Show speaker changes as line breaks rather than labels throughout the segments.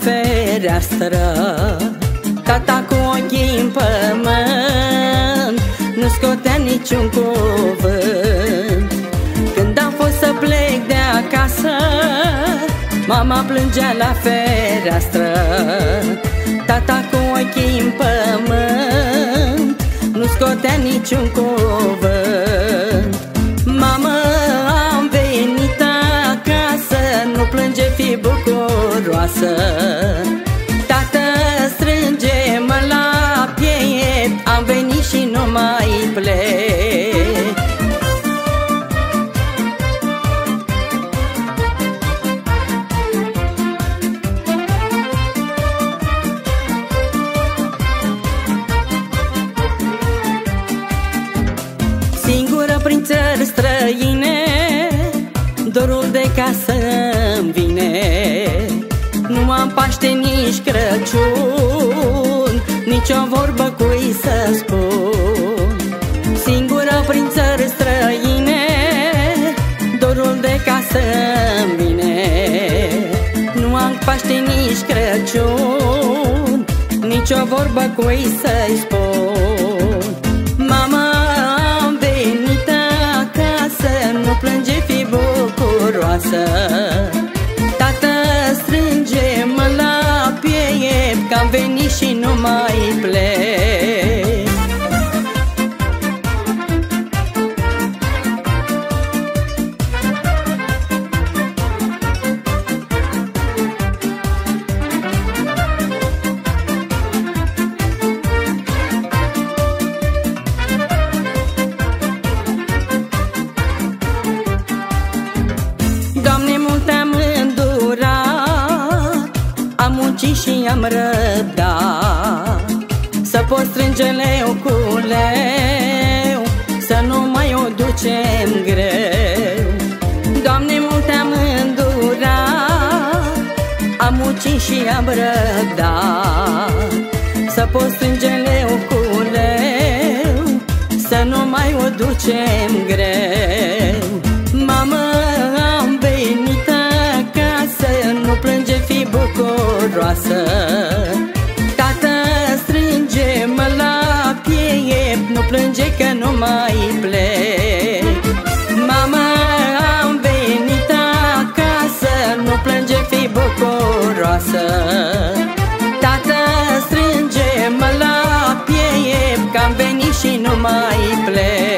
fereastră Tata cu ochii în pământ. Nu scotea niciun cuvânt. Când am fost să plec de acasă Mama plângea la fereastră. Tata cu ochii în pământ Nu scotea niciun cuvânt bucuroasă Tată, strânge-mă la piept Am venit și nu mai plec. Singură prin țări străine Dorul de casă Paște nici Crăciun Nici o vorbă cui să spun. Singură prin țări străine Dorul de casă îmi vine Nu am Paște nici Crăciun Nici o vorbă cui să-i spun. Mama, am venit acasă Nu plânge, fi bucuroasă Că am venit și nu mai plec Am muncit și am răbdat. Să pot strânge leu cu leu Să nu mai o ducem greu. Doamne, mult am îndurat Am muncit și am răbdat. Să pot strânge leu cu leu Să nu mai o ducem greu. Mamă, am venit acasă Nu plânge, fi bucuroasă Tată, strânge-mă la piept Nu plânge că nu mai plec. Mama, am venit acasă Nu plânge, fi bucuroasă. Tată, strânge-mă la piept Că am venit și nu mai plec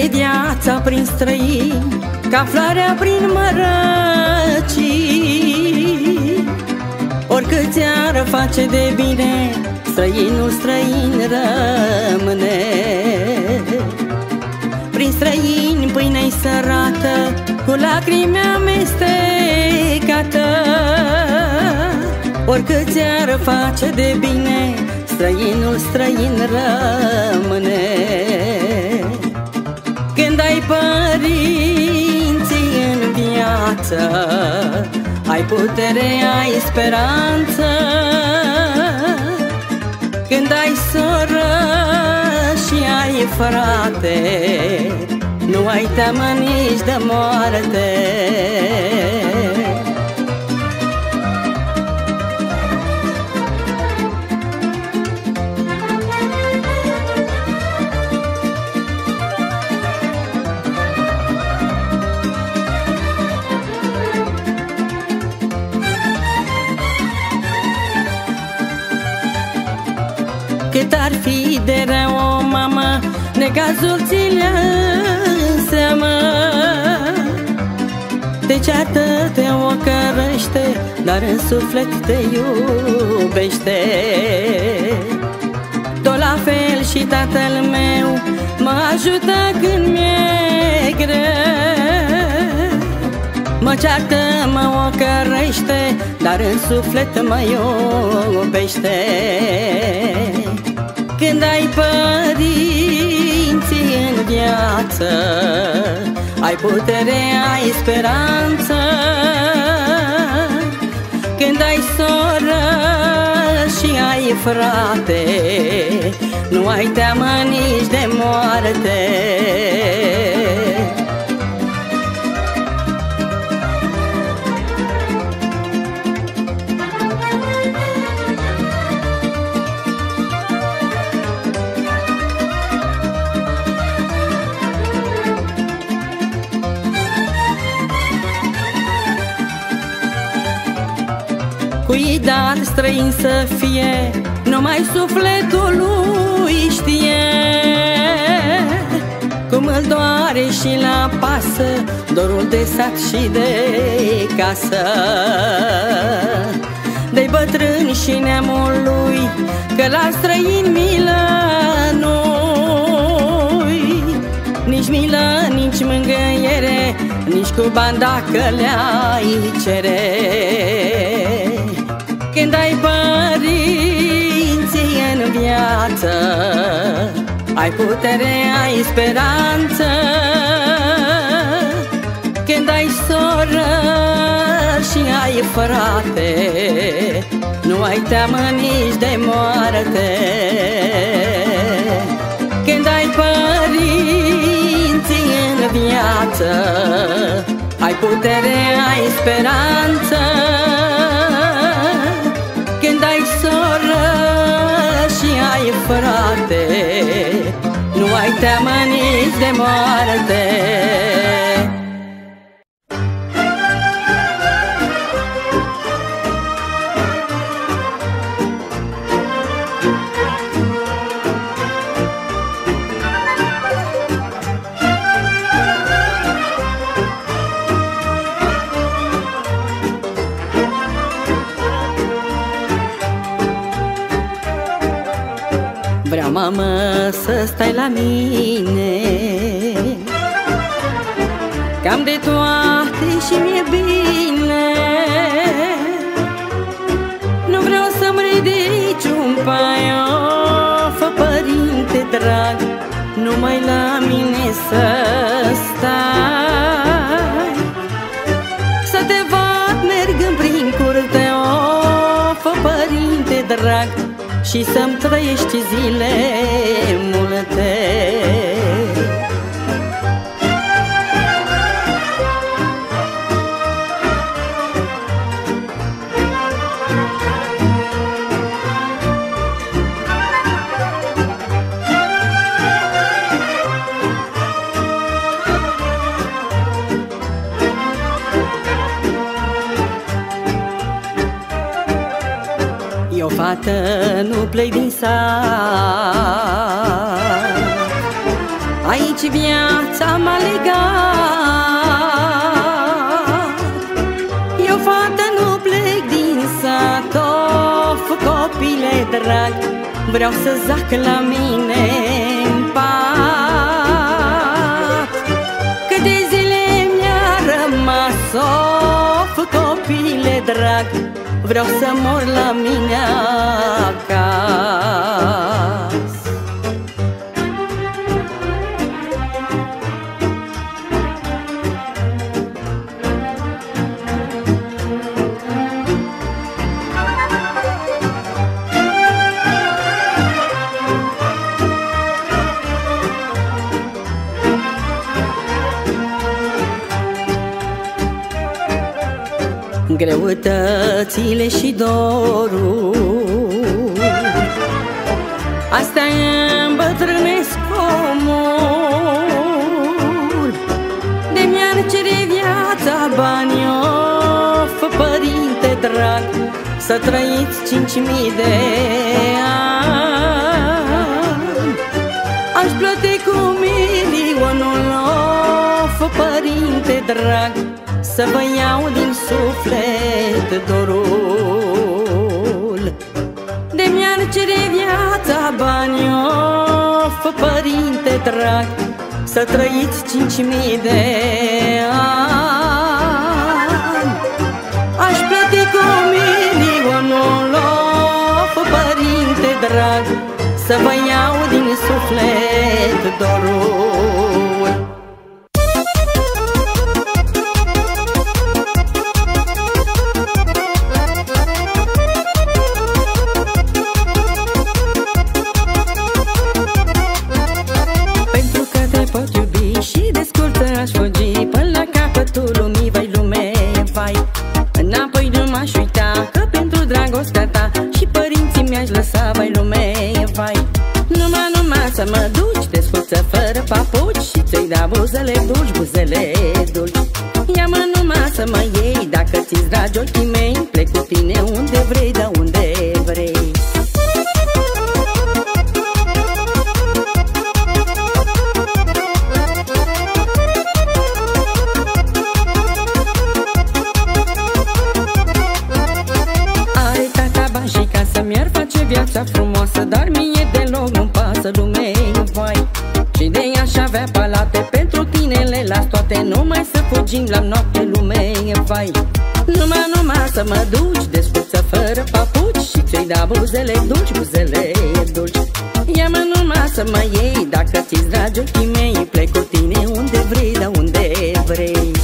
e viața prin străini Ca floarea prin mărăcii. Oricât ți-ar face de bine Străinul străin rămâne. Prin străini pâine-i sărată Cu lacrimi amestecată. Oricât ți-ar face de bine Străinul străin rămâne. când ai părinții în viață? Ai putere, ai speranță? Când ai soră și ai frate Nu ai teamă nici de moarte Dar în suflet te iubește. Tot la fel și tatăl meu Mă ajută când mi-e greu. Mă ceartă, mă ocărăște Dar în suflet mă iubește. Când ai părinții în viață ai putere, ai speranță frate Nu ai teamă nici de moarte. Cui dat străin să fie Numai sufletul lui știe Cum îl doare și la pasă Dorul de sat și de casă. De bătrân și neamul lui Că la străin milă nu-i. Nici milă, nici mângâiere Nici cu bani dacă le-ai cere viață Ai putere, ai speranță. Când ai soră și ai frate Nu ai teamă nici de moarte. Când ai părinții în viață Ai putere, ai speranță frate. Nu ai teamă nici de moarte mamă, să stai la mine. Cam de toate și mi-e bine. Nu vreau să-mi ridici un paiof, părinte drag Numai la mine să stai și să-mi trăiești zile multe. Fată, nu plec din sat. Aici viața m-a legat. Eu, fată, nu plec din sat. Of, copile drag Vreau să zac la mine în pat. Că de zile mi-a rămas. Of, copile drag Vreau să mor la mine acasă greutățile și dorul. Astea îmbătrânesc omul. De mi-ar cere viața bani of, părinte drag Să trăiți cinci mii de ani. Aș plăti cu milionul of, părinte drag Să vă iau din suflet dorul. De mi-ar cere viața bani Of, părinte drag Să trăiți cinci mii de ani. Aș plăti cu milionul Of, părinte drag Să vă iau din suflet dorul buzele dulci, buzele dulci. Ia-mă numai să mă iei Dacă ți-ți dragi ochii mei Plec cu tine unde vrei, de unde vrei. Are tata bani și casă Mi-ar face viața frumoasă Dar mie deloc nu pasă lumea Numai să fugim la noapte lume e vai Numai, numai să mă duci Desculță fără papuci Și ți-i da buzele dulci, buzele dulci. Ia-mă numai să mă iei Dacă ți-ți dragi ochii mei Plec cu tine unde vrei, da unde vrei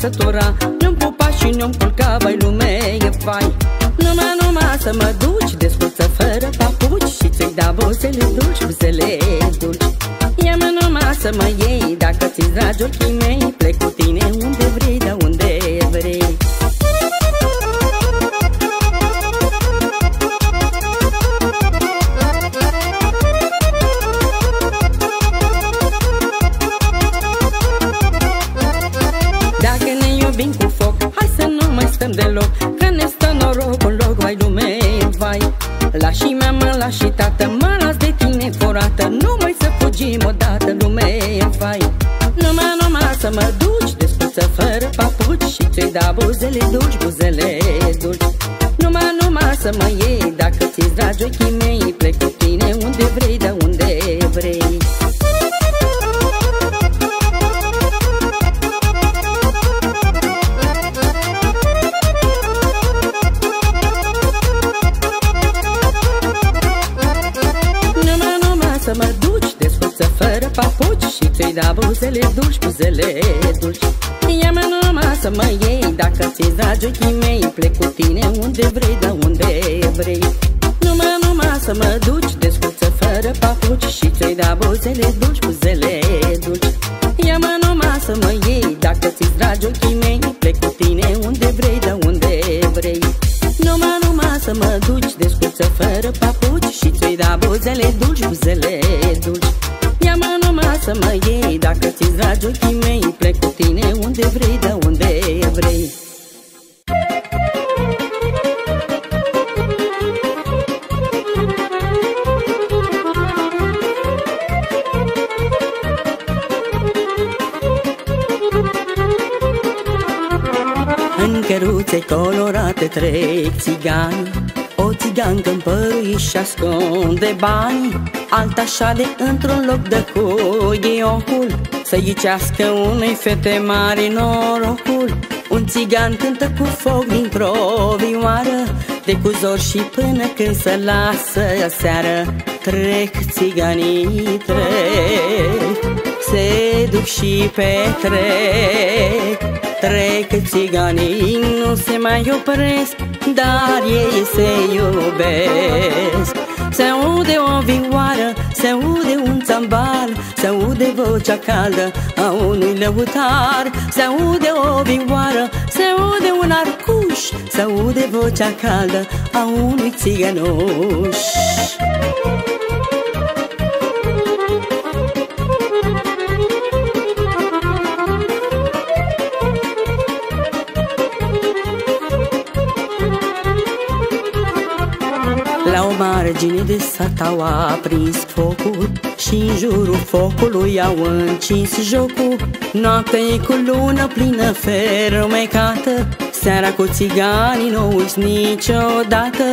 sătura. Nu-mi pupa și nu-mi culca, vai lume e vai Numai, numai să mă duci Desculță fără papuci Și ți-i da buzele dulci, buzele dulci. Ia-mă numai să mă iei Dacă ți-ți dragi ochii mei buzele dulci, buzele dulci Ia-mă numai să mă iei Dacă ți-i dragi ochii mei Plec cu tine unde vrei, de unde vrei. Numai, numai să mă duci Desculță fără papuci Și ți-i da buzele dulci, buzele dulci. Ia-mă numai să mă iei Dacă ți-i dragi ochii mei Plec cu tine unde vrei, de unde vrei. Numai, numai să mă duci Desculță fără țigancă în părul și ascunde bani Alta șade într-un loc de ocul Să ghicească unei fete mari norocul Un țigan cântă cu foc dintr-o vioară De cuzor și până când se lasă seară Trec țiganii, trec Se duc și petrec Trec țiganii, nu se mai opresc Dar ei se iubesc. Se aude o vioară, se aude un țambal Se aude vocea caldă a unui lăutar. Se aude o vioară, se aude un arcuș Se aude vocea caldă a unui țigănuș margine de sat au aprins focul și în jurul focului au încins jocul. Noaptea cu lună plină fermecată Seara cu țiganii nu uiți niciodată.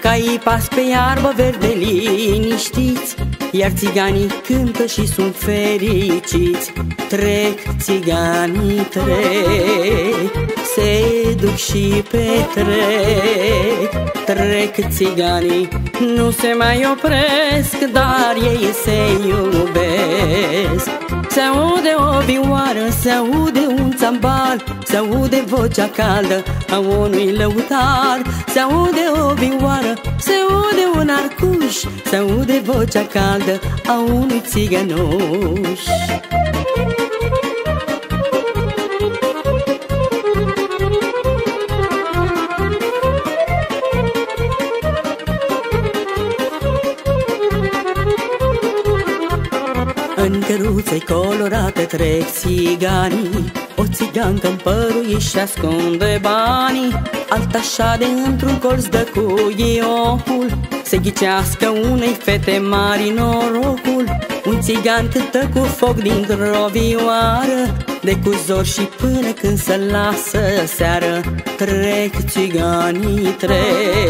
Caii pas pe iarbă verde liniștiți Iar țiganii cântă și sunt fericiți. Trec țiganii trec Se duc și petrec. Trec țiganii, nu se mai opresc Dar ei se iubesc. Se aude o vioară, se aude un țambal Se aude vocea caldă a unui lăutar. Se aude o vioară, se aude un arcuș Se aude vocea caldă a unui țigănuș colorate trec țiganii O țigancă în părul și ascunde banii. Alta așa de într-un colț dă cu ghiocul Se ghicească unei fete mari norocul. Un țigan cântă cu foc dintr-o vioară De cu zor și până când se lasă seară. Trec țiganii trec. Se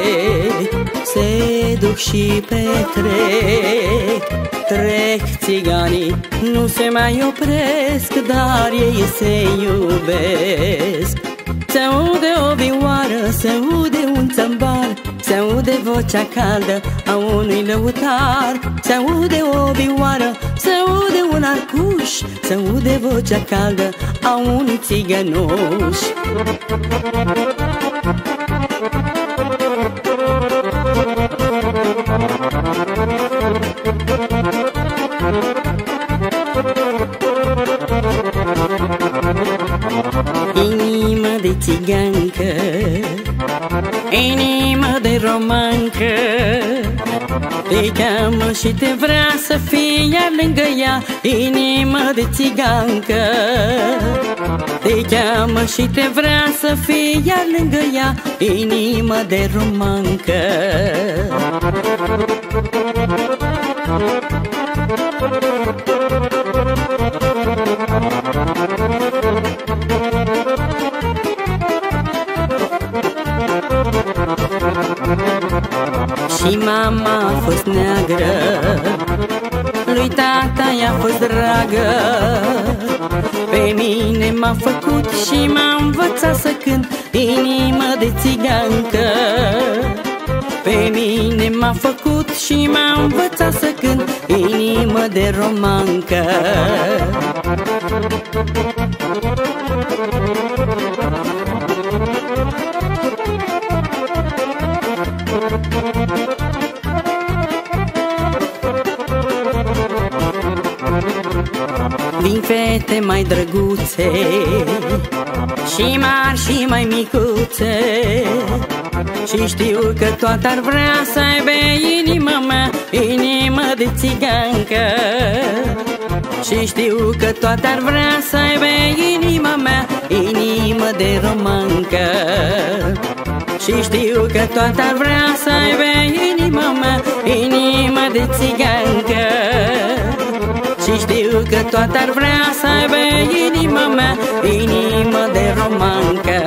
duc și petrec. Trec țiganii, nu se mai opresc Dar ei se iubesc. Se aude o vioară, se aude un țambal Se aude vocea caldă a unui lăutar. Se aude o vioară, se aude un arcuș Se aude vocea caldă a unui țigănuș. Inimă de țigancă Inimă de romancă. Te cheamă și te vrea să fii iar lângă ea Inimă de țigancă. Te cheamă și te vrea să fii iar lângă ea Inimă de romancă Și mama a fost neagră Lui tata i-a fost dragă. Pe mine m-a făcut și m-a învățat să cânt Inimă de țigancă. Pe mine m-a făcut și m-a învățat să cânt Inimă de romancă Vin fete mai drăguțe Și mari și mai micuțe. Și știu că toată ar vrea să aibă inima mea Inima de țigancă. Și știu că toată ar vrea să aibă inima mea Inima de romancă. Și știu că toată ar vrea să aibă inima mea Inima de țigancă și știu că toată ar vrea să aibă inima mea Inimă de romancă